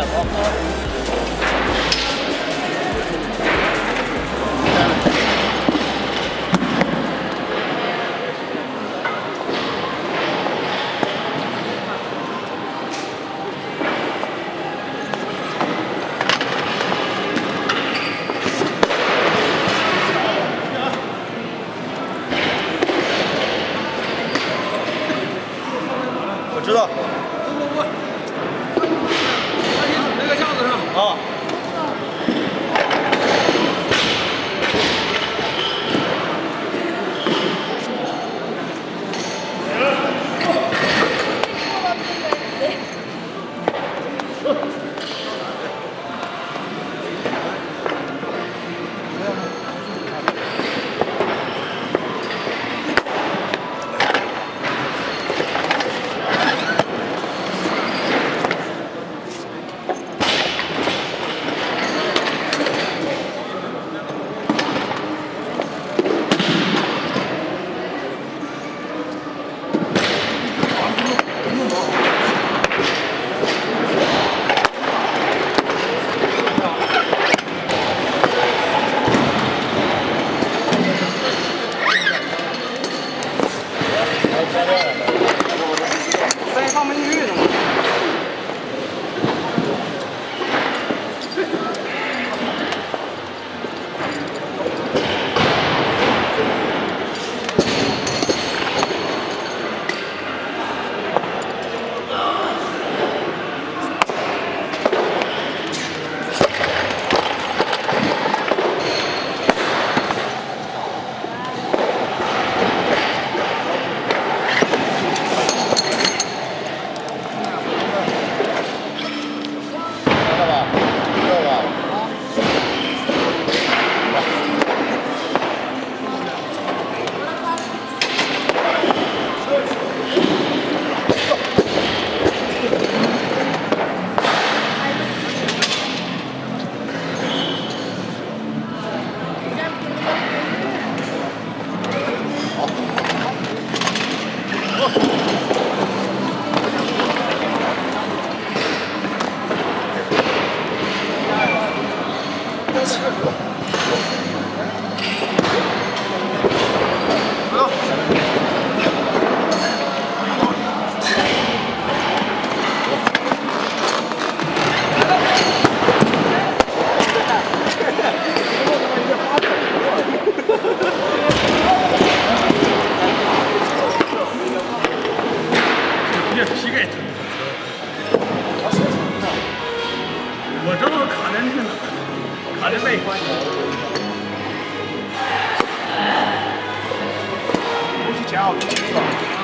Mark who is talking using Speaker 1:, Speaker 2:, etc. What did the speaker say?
Speaker 1: 我知道。 어. 个，卡在外关节。不去夹，不去抓。